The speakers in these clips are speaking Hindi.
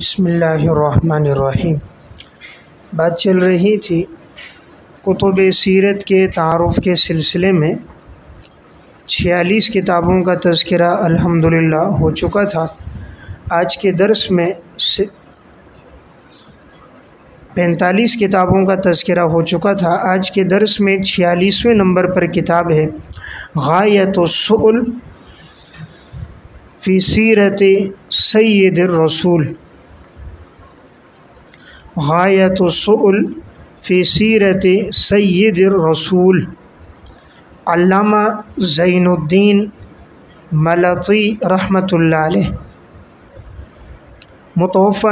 बसमीम बात चल रही थी कुतुब सीरत के तारफ़ के सिलसिले में छियालीस किताबों का तस्करा अल्हम्दुलिल्लाह हो चुका था। आज के दर्स में पैंतालीस किताबों का तस्करा हो चुका था। आज के दर्स में छियालीसवें नंबर पर किताब है गायतुल फ़ी सीरत सैद रसूल। गायतुल फ़ी सीरत सैद रसूल अल्लामा ज़ैनुद्दीन मलती रहमतुल्लाह अलैह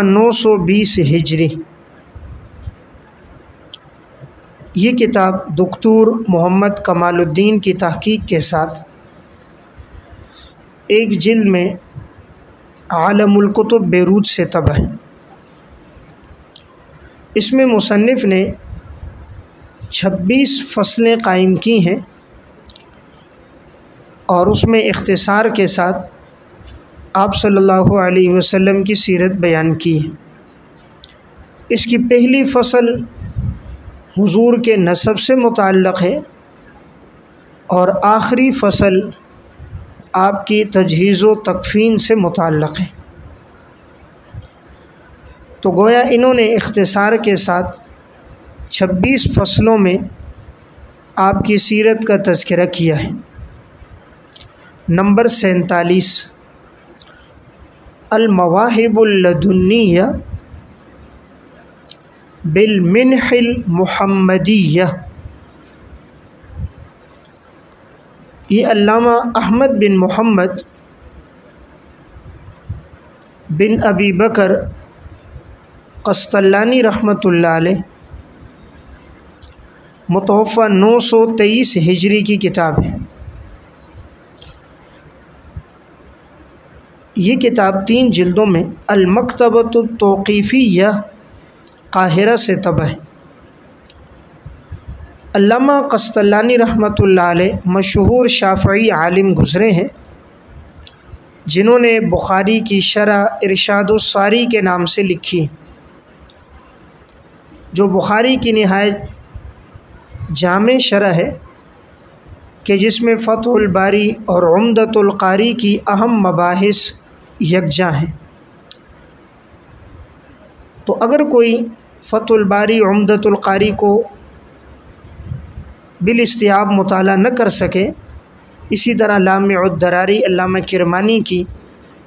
नौ सौ बीस हिजरी ये किताब दुकतूर मोहम्मद कमालुद्दीन की तहकीक के साथ एक जिल्द में आलमुलकुतुब बेरूत से तब है इसमें मुसनफ़ ने छब्बीस फ़सलें कायम की हैं और उसमें इख्तिसार के साथ आप सल्लल्लाहु अलैहि वसल्लम की सीरत बयान की है। इसकी पहली फ़सल हुजूर के नसब से मुतक़ है और आखिरी फ़सल आपकी तजहीज़ व तकफ़ीन से मुतक़ है। तो गोया इन्होंने इख्तसार के साथ छब्बीस फ़सलों में आपकी सीरत का तस्करा किया है। नंबर सैंतालीस अलमवाहिबुल्लदुन्निया बिलमिनहिल मुहम्मदिया। ये अल्लामा अहमद बिन मोहम्मद बिन अबी बकर कस्तलानी अलैह। मुतवफ़ा नौ सौ तेईस हिजरी की किताब है। ये किताब तीन जिल्दों में अलमकतबत तोक़ीफ़ी या काहिरा से तब है। अल्लामा कस्तलानी अलैह मशहूर शाफ़ी आलिम गुज़रे हैं, जिन्होंने बुखारी की शरह इरशादुस्सारी के नाम से लिखी है। जो बुखारी की नहायत जाम शरह है, कि जिसमें फ़तहुलबारी और उमदतुल्कारी की अहम मबास यकजा हैं। तो अगर कोई फ़तुलबारी उमदतुल्कारी को बिलस्तियाब मताल न कर सके, इसी तरह अल्लामा किरमानी की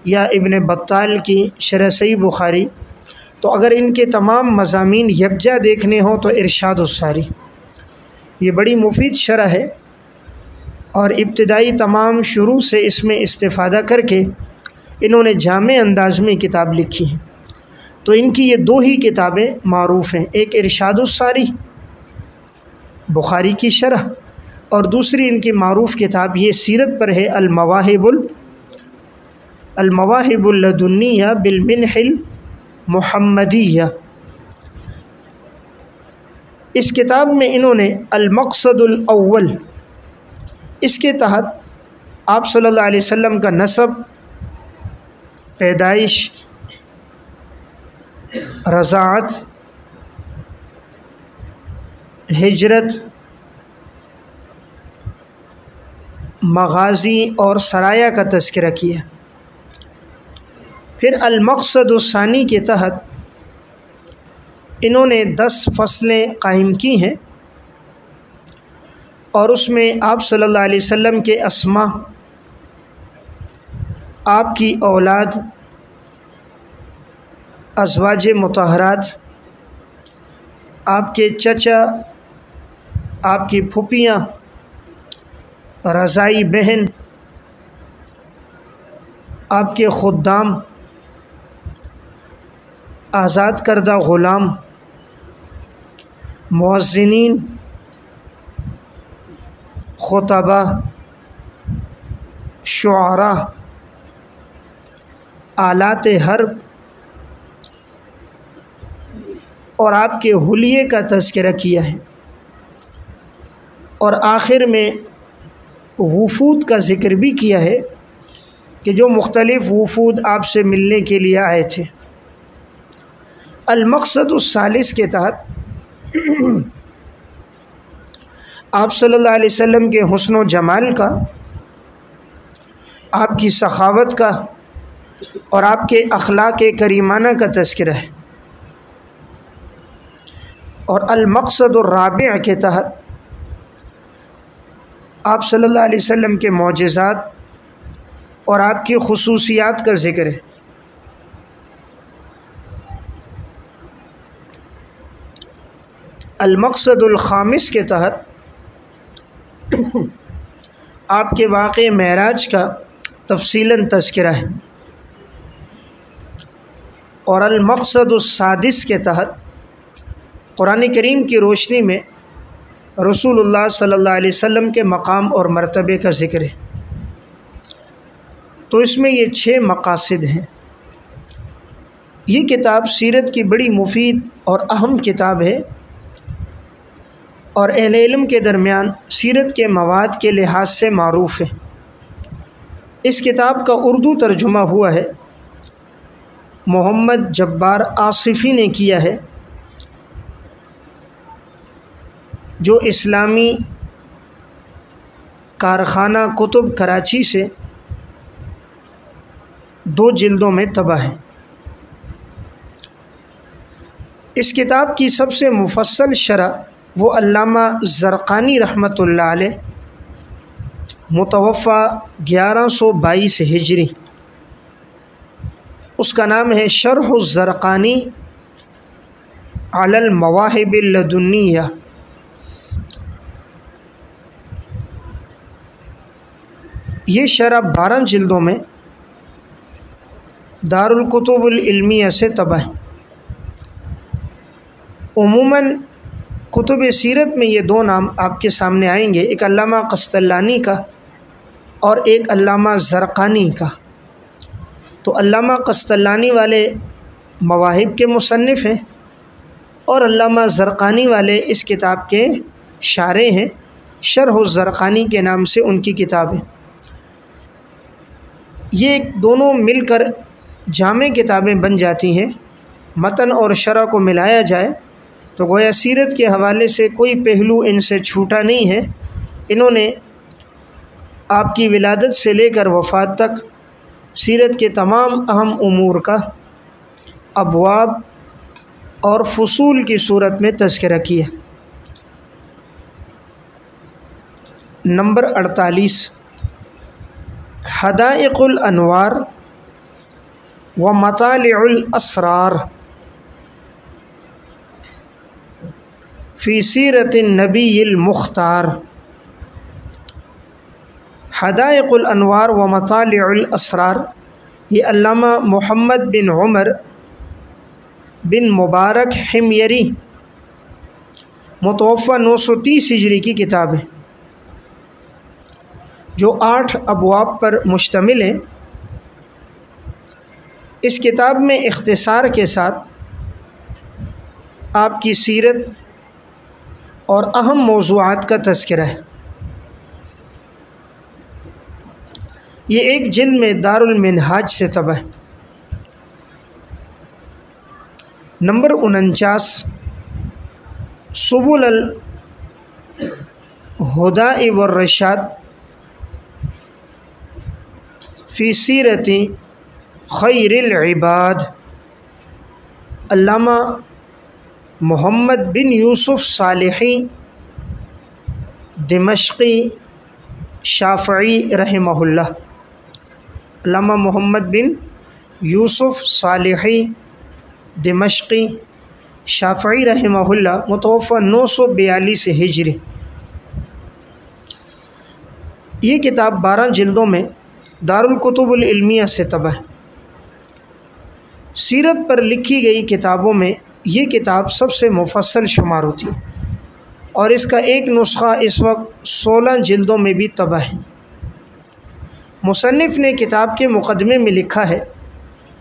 या इबन बत्ताल की शरह सही बुखारी तो अगर इनके तमाम मजामी यकजा देखने हों तो इरशाद सारी ये बड़ी मुफीद शरह है और इब्तदाई तमाम शुरू से इसमें इस्तेफ़ादा करके इन्होंने जाम अंदाज में किताब लिखी है। तो इनकी ये दो ही किताबें मरूफ़ हैं, एक इरशाद सारी बुखारी की शरह, और दूसरी इनकी मरूफ़ किताब ये सीरत पर है अलमवाहिबुल अलमवाहिबुल्लदुन्निया बिलमिनहिल मुहम्मदिया। इस किताब में इन्होंने अलमकसदुलअव्वल इसके तहत आप सल्लल्लाहु अलैहि वसल्लम का नसब, पैदाइश, रज़ात, हिजरत, मगाज़ी और सराया का तस्करा किया। फिर अलमकसदसानी के तहत इन्होंने दस फ़सलें कायम की हैं और उसमें आप सल्लल्लाहु अलैहि वसल्लम के असमा, आपकी औलाद, अजवाज मतहरात, आपके चचा, आपकी फुपियाँ, रज़ाई बहन, आपके ख़ुद्दाम आज़ाद करदा ग़ुलाम मौज़िन खुतबा शुरा आलात हर्ब और आपके हुलिये का तस्करा किया है। और आखिर में वफूद का ज़िक्र भी किया है कि जो मुख्तलिफ़ वफूद आपसे मिलने के लिए आए थे। अलमकसद सालिस के तहत आप सल्लल्लाहु अलैहि वसल्लम के हुस्न जमाल का, आपकी सखावत का और आपके अखलाक करीमाना का तस्करा है। और अलमकसद राब के तहत आप सल्लल्लाहु अलैहि वसल्लम के मोजात और आपकी खसूसियात का ज़िक्र है। अलमकसदुल्ख़ामिस के तहत आपके वाक़ महराज का तफसीला तस्करा है। और अलमकसदुस्सादिस के तहत कुरान करीम की रोशनी में सल्लल्लाहु अलैहि वसल्लम के मकाम और मरतबे का ज़िक्र है। तो इसमें ये छः मकासद हैं। ये किताब सीरत की बड़ी मुफीद और अहम किताब है। और अहल इल्म के दरमियान सीरत के मवाद के लिहाज से मरूफ़ है। इस किताब का उर्दू तर्जुमा हुआ है। मोहम्मद जब्बार आसिफ़ी ने किया है, जो इस्लामी कारखाना कुतुब कराची से दो जिल्दों में तबाह है। इस किताब की सबसे मुफसल शरह वो अल्लामा ज़रक़ानी अलैह मुतवफ़ा ग्यारह सौ बाईस हिजरी। उसका नाम है शरह ज़रक़ानी अलल मवाहिब लदुनिया ये शरह बारह जिल्दों में दारुलकुतुबुल से तबाह उमूमन कुतुब सीरत में ये दो नाम आपके सामने आएँगे, एक अल्लामा कस्तलानी का और एक अल्लामा ज़रक़ानी का। तो अल्लामा कस्तलानी वाले मवाहिब के मुसनफ़ हैं और अल्लामा ज़रक़ानी वाले इस किताब के शारे हैं। शरह ज़रक़ानी के नाम से उनकी किताब है। ये दोनों मिलकर जाम किताबें बन जाती हैं, मतन और शरह को मिलाया जाए। तो गोया सीरत के हवाले से कोई पहलू इनसे छूटा नहीं है। इन्होंने आपकी विलादत से लेकर वफ़ात तक सीरत के तमाम अहम अमूर का अबवाब और फसूल की सूरत में तस्करा किया। नंबर अड़तालीस हदाइकुल अनवार व मताल असरार। फ़ी सीरत नबीमुख्तार हदायकुलनवार व मतालसरार ये अल्लामा मोहम्मद बिन उमर बिन मुबारक हमयरी। मुतवफ़ा नौ सौ तीस हिजरी की किताब है। जो आठ अबवाब पर मुश्तमिल है। इस किताब में इख्तसार के साथ आपकी सीरत और अहम मौज़ूद का तस्करा है। ये एक जिल में दारुलमिनहाज से तब है। नंबर उनचास सबुल हुदा वर्रशाद फ़ी सीरती अल्लामा मोहम्मद बिन यूसुफ़ सालही, दमश्की शाफ़ी रहमहुल्ला। मोहम्मद बिन यूसुफ़ सालही, दमश्की शाफ़ी रहमहुल्ला, मुतवफ़ा नौ सौ बयालीस हिजरी। ये किताब बारह जिल्दों में दारुलकुतुबुलमिया से तबाह सीरत पर लिखी गई किताबों में ये किताब सबसे मुफसल शुमार होती है। और इसका एक नुस्खा इस वक्त सोलह जल्दों में भी तबाह है। मुसनफ़ ने किताब के मुकदमे में लिखा है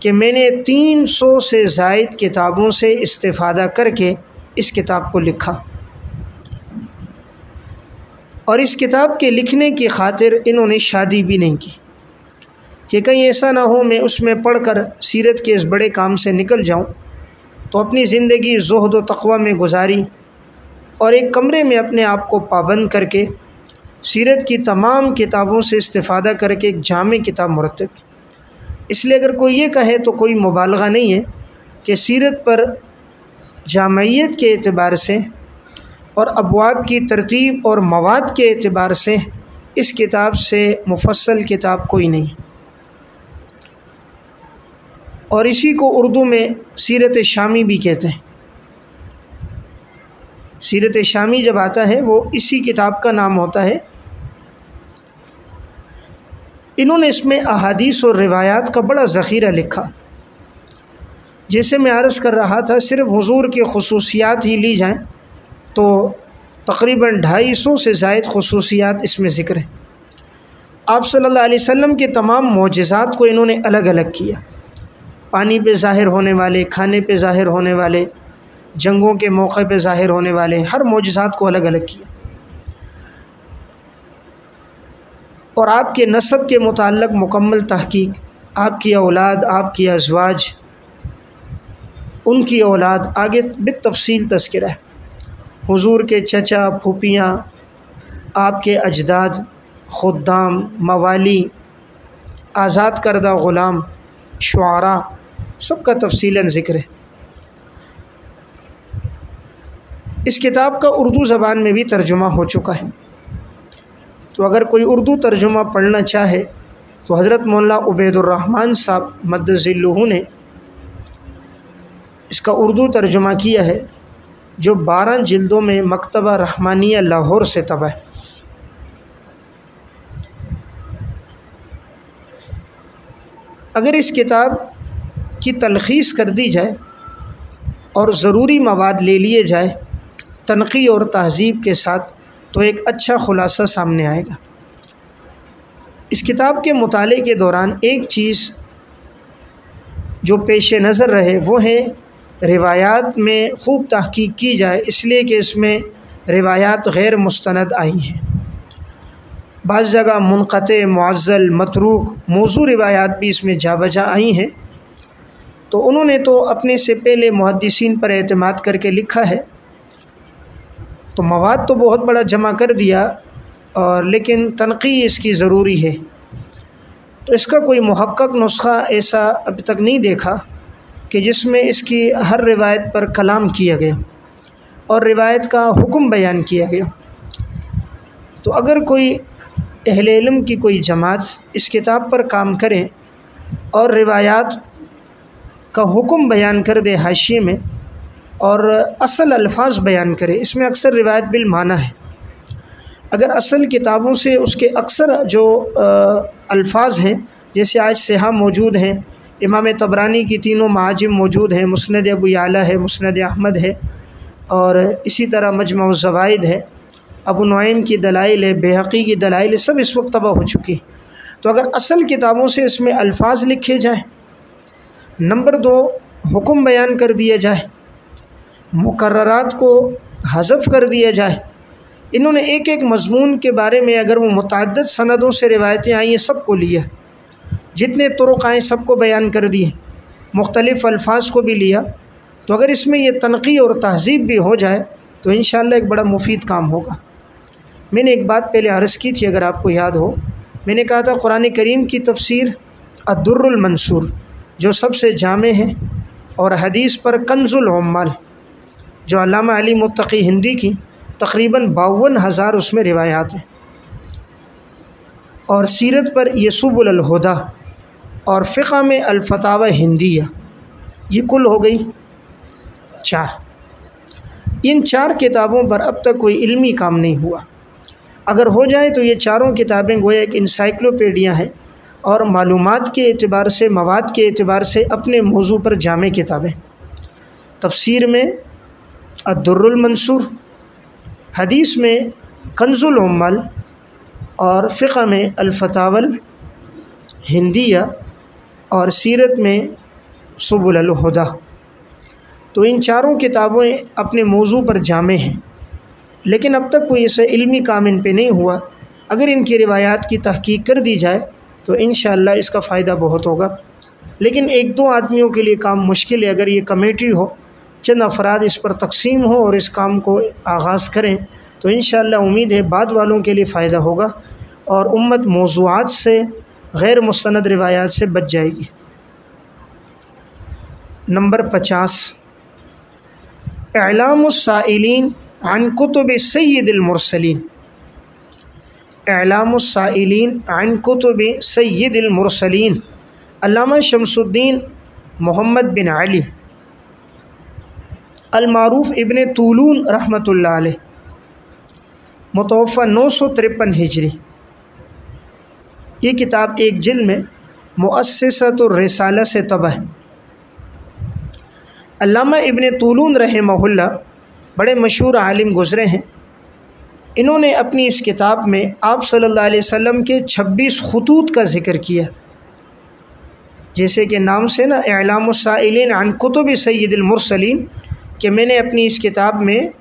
कि मैंने तीन सौ से जायद किताबों से इस्तेफ़ादा करके इस किताब को लिखा। और इस किताब के लिखने की खातिर इन्होंने शादी भी नहीं की। कि कहीं ऐसा ना हो मैं उसमें पढ़कर सीरत के इस बड़े काम से निकल जाऊँ। तो अपनी ज़िंदगी जहद व तकवा में गुजारी और एक कमरे में अपने आप को पाबंद करके सीरत की तमाम किताबों से इस्तेफ़ादा करके एक जाम किताब मुरतब की। इसलिए अगर कोई ये कहे तो कोई मुबालगा नहीं है कि सीरत पर जामियत के अतबार से और अबवाब की तरतीब और मवाद के अतबार से इस किताब से मुफसल किताब कोई नहीं। और इसी को उर्दू में सीरत शामी भी कहते हैं। सीरत शामी जब आता है, वो इसी किताब का नाम होता है। इन्होंने इसमें अहादीस और रिवायात का बड़ा ज़ख़ीरा लिखा। जैसे मैं अर्ज़ कर रहा था, सिर्फ़ हुजूर के खसूसियात ही ली जाएँ तो तकरीबन ढाई सौ से जायद खसूसियात इसमें ज़िक्र है। आप सल्लल्लाहु अलैहि वसल्लम के तमाम मोज़ात को इन्होंने अलग अलग किया। पानी पे ज़ाहिर होने वाले, खाने पे ज़ाहिर होने वाले, जंगों के मौके पे ज़ाहिर होने वाले, हर मोज़ात को अलग अलग किया। और आपके नसब के मुतल मुकम्मल तहकीक, आपकी औलाद, आपकी अजवाज, उनकी औलाद आगे बित तफसील तस्करा है। हुजूर के चचा फूपियाँ आपके अजदाद ख़ुदाम मवाली, आज़ाद करदा ग़ुलाम शुरा सबका तफसीला ज़िक्र है। इस किताब का उर्दू ज़बान में भी तर्जुमा हो चुका है। तो अगर कोई उर्दू तर्जुमा पढ़ना चाहे तो हज़रत मौला उबैदुर्रहमान साहब मदजिल्लू ने इसका उर्दू तर्जुमा किया है, जो बारह जिल्दों में मकतबा रहमानिया लाहौर से तब है। अगर इस किताब की तलख़ीस कर दी जाए और ज़रूरी मवाद ले लिए जाए तनकी और तहज़ीब के साथ तो एक अच्छा ख़ुलासा सामने आएगा। इस किताब के मुताले के दौरान एक चीज़ जो पेश नज़र रहे, वो है रिवायात में खूब तहकीक की जाए, इसलिए कि इसमें रिवायात गैर मुस्ंद आई हैं। बाज़ जगह मुनक़ मुआज़ल मतरूक, मौजू रिवायात भी इसमें जा बजा आई हैं। तो उन्होंने तो अपने से पहले मुहदसिन पर अतमाद करके लिखा है। तो मवाद तो बहुत बड़ा जमा कर दिया और लेकिन तनकी इसकी ज़रूरी है। तो इसका कोई महक्क नुस्खा ऐसा अभी तक नहीं देखा कि जिसमें इसकी हर रिवायत पर कलाम किया गया और रिवायत का हुक्म बयान किया गया। तो अगर कोई अहल इल्म की कोई जमात इस किताब पर काम करें और रिवायात का हुक्म बयान कर दे हाशिए में और असल अल्फाज बयान करे, इसमें अक्सर रिवायत बिल माना है। अगर असल किताबों से उसके अक्सर जो अल्फाज हैं, जैसे आज सहा मौजूद हैं, इमाम तबरानी की तीनों महाजिम मौजूद हैं मुस्ंद अबू याला है मुस्ंद अहमद है, और इसी तरह मजमा ज़वाद है, अबू नईम की दलाइल है, बेहकी की दलाइल सब इस वक्त तबाह हो चुकी तो अगर असल किताबों से इसमें अल्फाज लिखे जाएँ नंबर दो, हुक्म बयान कर दिया जाए। मुकर्रात को हज़फ कर दिया जाए। इन्होंने एक एक मजमून के बारे में अगर वो मुतद सनदों से रिवायतें आई हैं, सबको लिया। जितने तुरुक आए सबको बयान कर दिए। मुख्तलिफ़ अल्फाज को भी लिया। तो अगर इसमें यह तनकी और तहज़ीब भी हो जाए तो इन एक बड़ा मुफीद काम होगा। मैंने एक बात पहले अर्ज़ की थी, अगर आपको याद हो। मैंने कहा था, कुरान करीम की तफसीर अदुर्रमंसूर जो सबसे जामे है और हदीस पर कंजुल जो अल्लामा अली मुत्तकी हिंदी की तकरीबन बावन हज़ार उसमें रिवायात हैं। और सीरत पर यसुबुलहुदा और फ़िका में अलफतावा हिंदिया, ये कुल हो गई चार। इन चार किताबों पर अब तक कोई इल्मी काम नहीं हुआ। अगर हो जाए तो ये चारों किताबें गोया एक इंसाइक्लोपीडिया हैं। और मालूम के अतबार से, मवाद के अतबार से अपने मौजू पर जाम किताबें। तफसीर में अदुर्रमंसूर हदीस में कंजुलमल और फ़िका में अलफतावल, हिंदिया और सीरत में सबुलहुदा तो इन चारों किताबें अपने मौजू पर जामे हैं। लेकिन अब तक कोई ऐसा इल्मी काम इन पर नहीं हुआ। अगर इनकी रिवायात की तहकीक कर दी जाए तो इन इसका फ़ायदा बहुत होगा। लेकिन एक दो आदमियों के लिए काम मुश्किल है, अगर ये कमेटी हो, चंद अफराद इस पर तकसीम हो और इस काम को आगाज़ करें तो इन उम्मीद है बाद वालों के लिए फ़ायदा होगा और उम्मत मौजूद से, गैर मुस्ंद रिवायात से बच जाएगी। नंबर पचास एलामसाइलिन अन कुतुब सैदमरसलिन एलामसाइलिन आन कुतुब सैदमरसलिन अल्लामा शमसुद्दीन मोहम्मद बिन अली अलमारूफ़ इबन तूलून रहमतुल्लाह अलैह नौ सौ तिरपन हिजरी ये किताब एक जिल में मुअससतुर्रिसाला से तबाह अल्लामा इबन तूलून रहमहुल्ला बड़े मशहूर आलिम गुज़रे हैं इन्होंने अपनी इस किताब में आप सल्लल्लाहु अलैहि वसल्लम के 26 खतूत का ज़िक्र किया। जैसे कि नाम से ना एलामसाइलिन अन कुतुब सैदमरसलिन कि मैंने अपनी इस किताब में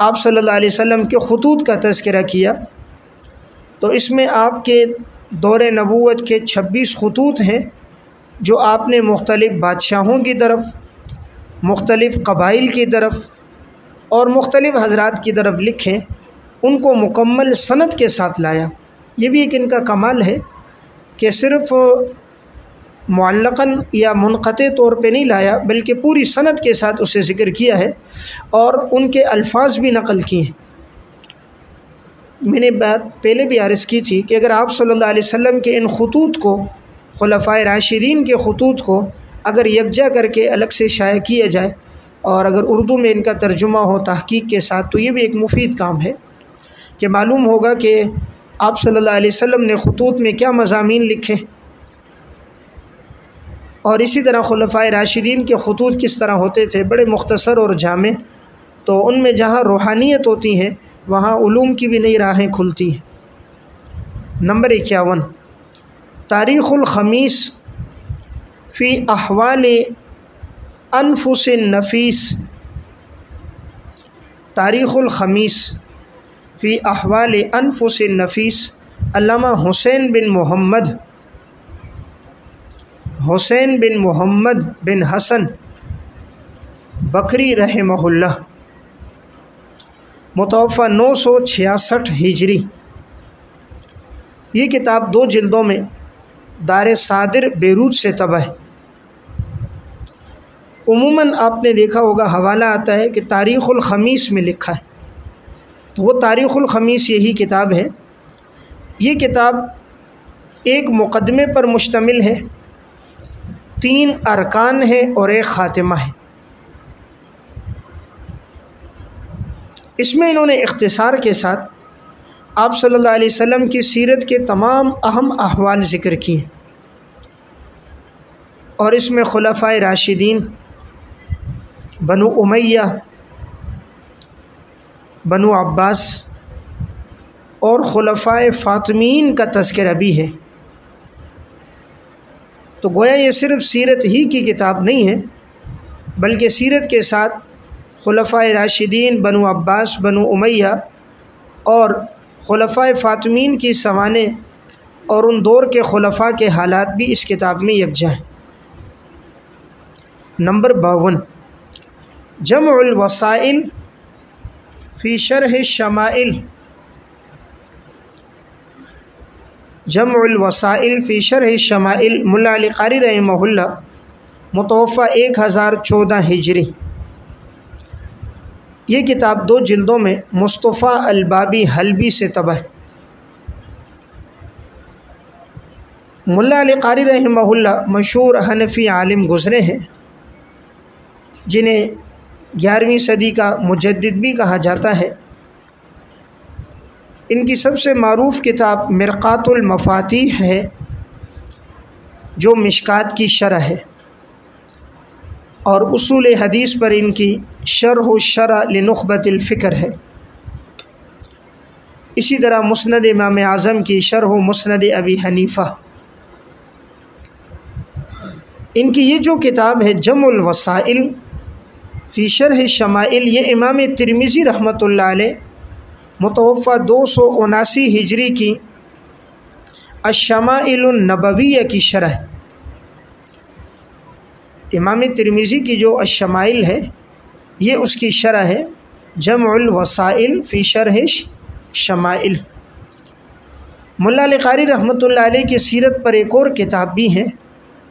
आप सल्लल्लाहु अलैहि वसल्लम के खतूत का तस्करा किया। तो इसमें आपके दौर नबूत के छब्बीस खतूत हैं, जो आपने मुख्तलिफ़ बादशाहों की तरफ़, मुख्तलिफ़ कबाइल की तरफ़ और मुख्तलिफ़ हजरात की तरफ़ लिखे, उनको मुकम्मल सनत के साथ लाया। ये भी एक इनका कमाल है कि सिर्फ़ मुल्लक़न या मुनक़ तौर पे नहीं लाया, बल्कि पूरी सनत के साथ उसे ज़िक्र किया है और उनके अल्फाज भी नकल किए हैं। मैंने बात पहले भी अर्ज़ की थी कि अगर आप सल्लल्लाहु अलैहि वसल्लम के इन खतूत को खलफ़ा राशिदीन के खतूत को अगर यकजा करके अलग से शाये किया जाए और अगर उर्दू में इनका तर्जुमा हो तहकीक के साथ तो ये भी एक मुफीद काम है कि मालूम होगा कि आप सल्लल्लाहु अलैहि वसल्लम ने खतूत में क्या मजामी लिखे और इसी तरह खलफ़ा राशिदीन के खतूत किस तरह होते थे, बड़े मुख्तसर और जामे। तो उनमें जहाँ रूहानियत होती हैं, वहाँ उलूम की भी नई राहें खुलती हैं। नंबर इक्यावन तारीख़ुलखमीस फ़ी अहवाल अनफुस नफीस तारीख़ुलखमीस फ़ी अहवाल अनफुस नफीस अल्लामा हुसैन बिन मोहम्मद हुसैन बिन मोहम्मद बिन हसन बकरी रहमहुल्ला मुतवफ़ा नौ सौ छियासठ हिजरी ये किताब दो जिल्दों में दार सादिर बेरूत से तबाह है उमूमन आपने देखा होगा, हवाला आता है कि तारीख़ुल ख़मीस में लिखा है। तो वो तारीख़ुल ख़मीस यही किताब है। ये किताब एक मुकदमे पर मुश्तमिल है, तीन अरकान है और एक ख़ातिमा है। इसमें इन्होंने इख्तिसार के साथ आप सल्लल्लाहु अलैहि वसल्लम की सीरत के तमाम अहम अहवाल ज़िक्र किए। और इसमें खुलफ़ा राशिदीन बनु उमैया, बनु अब्बास और खुलफ़ा फ़ातमीन का तस्करा भी है। तो गोया ये सिर्फ़ सीरत ही की किताब नहीं है, बल्कि सीरत के साथ खुलफ़ा राशिदीन, बनु अब्बास, बनु उमैया और खुलफ़ा फ़ातमीन की सवाने और उन दौर के खुलफ़ा के हालात भी इस किताब में यकजा हैं। नंबर बावन। जमवसाइल फ़ी शरह शमाइल। जमवसाइल फ़ी शरह शमाइल, मुल्ला कारी रहमहुल्ला, मुतवफ़ा एक हज़ार चौदह हिजरी। ये किताब दो जिल्दों में मुस्तफ़ा अलबाबी हलबी से तबाह मुल्ला अली कारी मशहूर हनफी आलिम गुज़रे हैं, जिन्हें ग्यारहवीं सदी का मुजद भी कहा जाता है। इनकी सबसे मरूफ किताब मरक़ातुलमफ़ाती है, जो मिशकात की शरह है। और उसूल हदीस पर इनकी शरह शरा लनखबतफ़िक्र है। इसी तरह मुस्ंद इमाम आज़म की शरह मुस्ंद अबी हनीफ़ा। इनकी ये जो किताब है जमुलवसाइल फ़ी शरह शमाइल ये इमाम तिरमिज़ी रहमत मुतवफ़ा दो सौ उनासी हिजरी की अशमाइलनबविया की शरह। इमाम तिरमिज़ी की जो अशमाइल है, ये उसकी शरह है जमुल वसाइल फ़ी शरह शमाइल मुल्ला कारी रहमत की सीरत पर एक और किताब भी है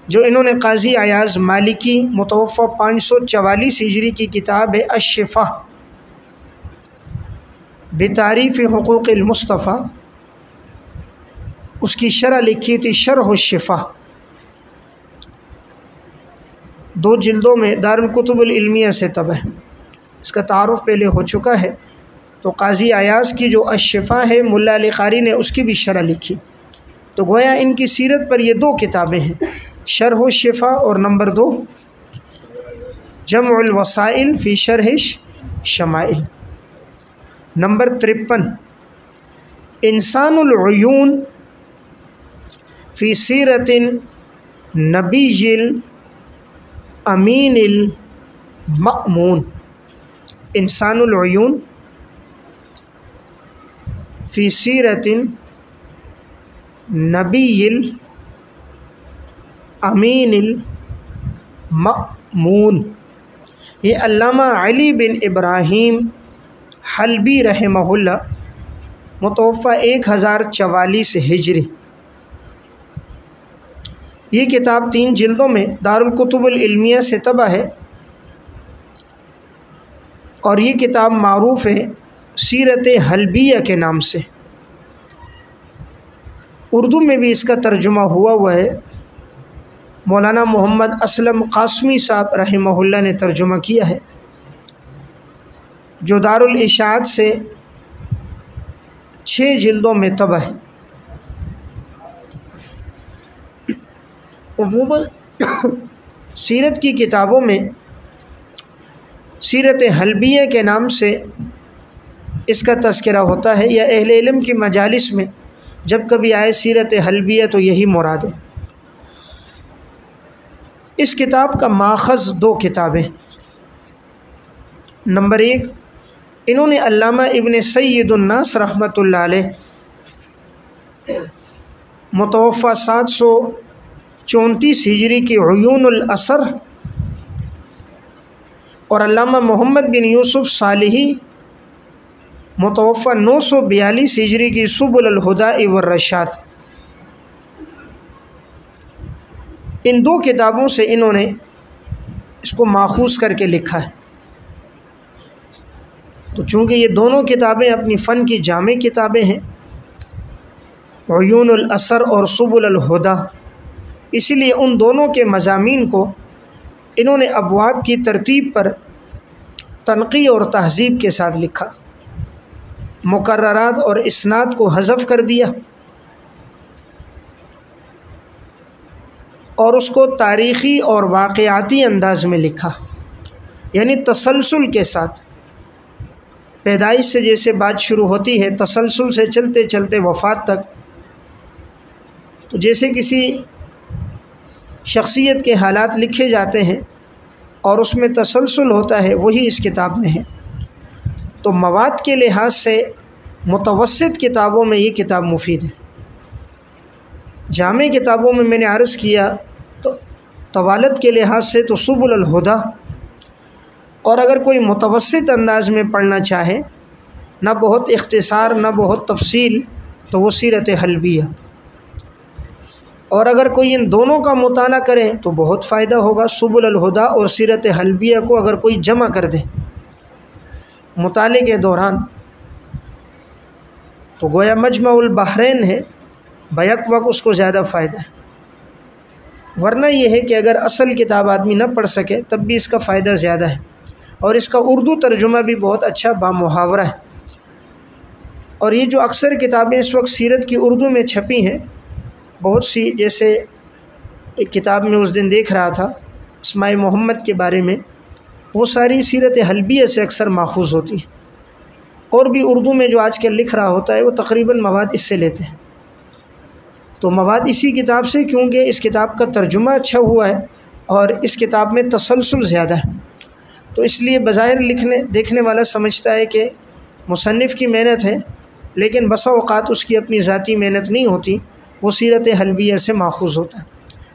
जो इन्होंने काजी अयाज मालिकी मुतवफ़ पाँच सौ चवालीस हिजरी की किताब है अशफ़ा बेतारीफ़ हकूक़ उसकी शरह लिखी थी शरह शिफ़ा दो जिल्दों में दारकतुबलमिया से तब है इसका तारफ़ पहले हो चुका है। तो काजी अयाज की जो अशफ़ा है, मुल्ला कारी ने उसकी भी शरह लिखी। तो गोया इनकी सीरत पर ये दो किताबें हैं। शरह शिफ़ा और नंबर दो जमवसाइल फ़ी शरह शमाइल। नंबर तिरपन इंसानून फ़ी सीरतिन नबील अमीन ममून इंसानून फ़ी सीरतिन नबील अमीन ममून ये अली बिन इब्राहीम हलबी रहमहुल्ला मुतवफ़ा एक हज़ार चवालीस हिजरी। ये किताब तीन जिल्दों में दारुलकुतुबुलमिया से तबा है और ये किताब मरूफ़ है सीरत हलबिया के नाम से। उर्दू में भी इसका तर्जुमा हुआ हुआ है। मौलाना मोहम्मद असलम कासमी साहब रहमहुल्ला ने तर्जुमा किया है। जो दारुल इशाद से छः जिल्दों में तब है। सीरत की किताबों में सीरत हलबिया के नाम से इसका तस्करा होता है या अहल इल्म की मजालिस में जब कभी आए सीरत हलबिया तो यही मुराद है। इस किताब का माखज़ दो किताबें नंबर एक, इन्होंने अल्लामा इबन सैदुलनास रहमत मुतवफ़ा सात सौ चौंतीस हिजरी की अयूनसर और अल्लामा मोहम्मद बिन यूसुफ सालही मुतवफ़ा नौ सौ बयालीस हिजरी की सुबुलहुदा वर्रशात इन दो किताबों से इन्होंने इसको माखूज करके लिखा है। तो चूँकि ये दोनों किताबें अपनी फ़न की जाम किताबें हैं असर और सुबुलहुदा इसीलिए उन दोनों के मजामी को इन्होंने अबवाब की तरतीब पर तनकी और तहज़ीब के साथ लिखा। मुकर्रात और इसनाद को हज़फ कर दिया। और उसको तारीख़ी और वाक़ाती अंदाज में लिखा। यानी तसलसल के साथ। पैदाइश से जैसे बात शुरू होती है, तसलसल से चलते चलते वफ़ात तक। तो जैसे किसी शख्सियत के हालात लिखे जाते हैं और उसमें तसलसल होता है, वही इस किताब में है। तो मवाद के लिहाज से मुतवसत किताबों में ये किताब मुफीद है। जाम किताबों में मैंने अर्ज़ किया तवालत के लिहाज से तो सुबुलहुदा और अगर कोई मुतवसत अंदाज में पढ़ना चाहे, ना बहुत इख्तसार, ना बहुत तफसील तो वो सीरत हलबिया। और अगर कोई इन दोनों का मताल करें तो बहुत फ़ायदा होगा सुबुलहुदा और सीरत हलबिया को अगर कोई जमा कर दे। मताले के दौरान तो गोया मजमाउल बहरैन है बैक वक्त उसको ज़्यादा फ़ायदा है। वरना यह है कि अगर असल किताब आदमी न पढ़ सके, तब भी इसका फ़ायदा ज़्यादा है। और इसका उर्दू तर्जुमा भी बहुत अच्छा बामुहावरा है। और ये जो अक्सर किताबें इस वक्त सीरत की उर्दू में छपी हैं, बहुत सी, जैसे एक किताब में उस दिन देख रहा था इसमाई मोहम्मद के बारे में, वो सारी सीरत हलबिया से अक्सर माखूज होती है। और भी उर्दू में जो आजकल लिख रहा होता है, वो तकरीबन मवाद इससे लेते हैं। तो मवाद इसी किताब से क्योंकि इस किताब का तर्जुमा अच्छा हुआ है और इस किताब में तसलसल ज़्यादा है। तो इसलिए बज़ाहिर लिखने, देखने वाला समझता है कि मुसनफ़ की मेहनत है, लेकिन बसा अवत उसकी अपनी ज़ाती मेहनत नहीं होती, वो सीरत हलबिया से माखूज होता है।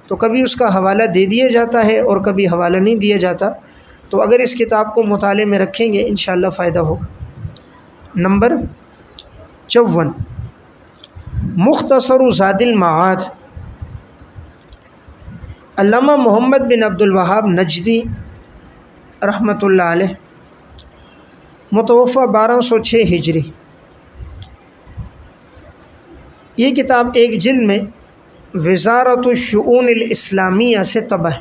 तो कभी उसका हवाला दे दिया जाता है और कभी हवाला नहीं दिया जाता। तो अगर इस किताब को मुताले में रखेंगे इन फ़ायदा होगा। नंबर चौवन। मुख्तसर ज़ादिल माद अल्लामा मोहम्मद बिन अब्दुल वहाब नजदी, रहमतुल्लाह अलैह। मुतवफ़ा बारह सौ छः हिजरी। ये किताब एक जिल्द में वजारतशून इस्लामिया से तबाह।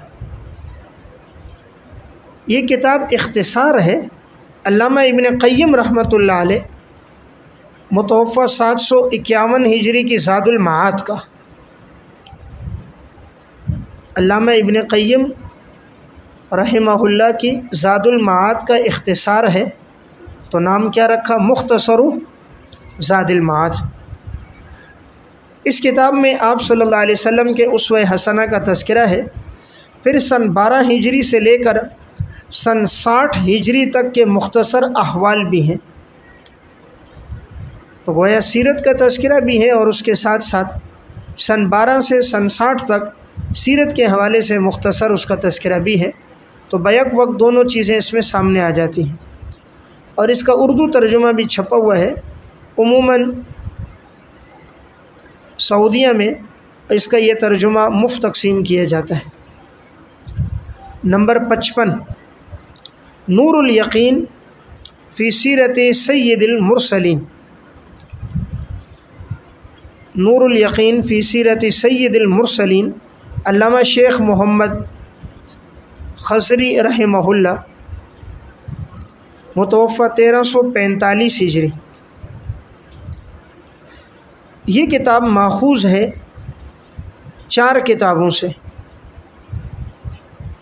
ये किताब इख्तसार है। अल्लामा इबन क़य्यम रहमतुल्लाह अलैह मुतवफ़ा सात सौ इक्यावन हिजरी की ज़ादुलमात का। अल्लामा इबन क़य्यम रहमहुल्लाह की ज़ादुलमात का इख्तसार है। तो नाम क्या रखा? मुख्तसर ज़ादिलमात इस किताब में आप सल्लल्लाहु अलैहि वसल्लम के उस हसना का तस्करा है। फिर सन बारह हिजरी से लेकर सन साठ हिजरी तक के मुख्तसर अहवाल भी हैं। गोया सीरत का तस्करा भी है और उसके साथ साथ सन बारह से सन साठ तक सीरत के हवाले से मुख्तसर उसका तस्करा भी है। तो बैक वक्त दोनों चीज़ें इसमें सामने आ जाती हैं। और इसका उर्दू तर्जुमा भी छपा हुआ है। उमूमन सऊदीया में इसका ये तर्जुमा मुफ़्त तकसीम किया जाता है। नंबर पचपन, नूरुल यकीन फ़ी सीरत सैदिलमरसलिन नूरुल यकीन फ़ी सीरत सैदिलमरसलिन अल्लामा शेख मोहम्मद खसरी रहमहुल्ला, मुतवफ़ा तेरह सौ पैंतालीस हिजरी। ये किताब माखूज है चार किताबों से।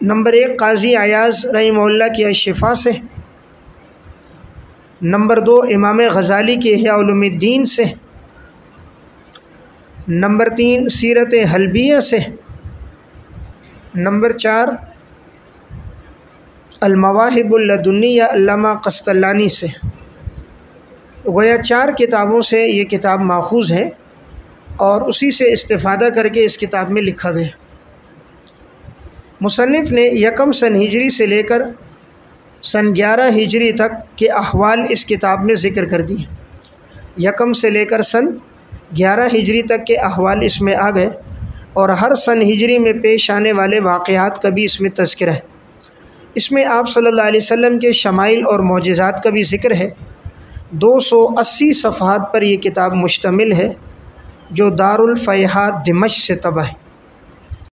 नंबर एक, काजी अयाज रहीमल्ला की अशिफा से। नंबर दो, इमाम गज़ाली के हयाउलुद्दीन से। नंबर तीन, सीरत हलबिया से? नंबर चार अलमवाहिबुल्लदुनिया अल्लामा कस्तलानी से? गोया चार किताबों से ये किताब माखूज़ है और उसी से इस्तेफ़ादा करके इस किताब में लिखा गया। मुसनफ़ ने यकम सन हिजरी से लेकर सन ग्यारह हिजरी तक के अहवाल इस किताब में ज़िक्र कर दिए। यकम से लेकर सन ग्यारह हिजरी तक के अहवाल इसमें आ गए और हर सन हिजरी में पेश आने वाले वाक़ात का भी इसमें तस्कर है। इसमें आप सल्लल्लाहु अलैहि वसल्लम के शमाइल और मोजात का भी ज़िक्र है। 280 सफ़ात पर यह किताब मुश्तमिल है, जो दारुल फ़यात दिमश से तबाह है।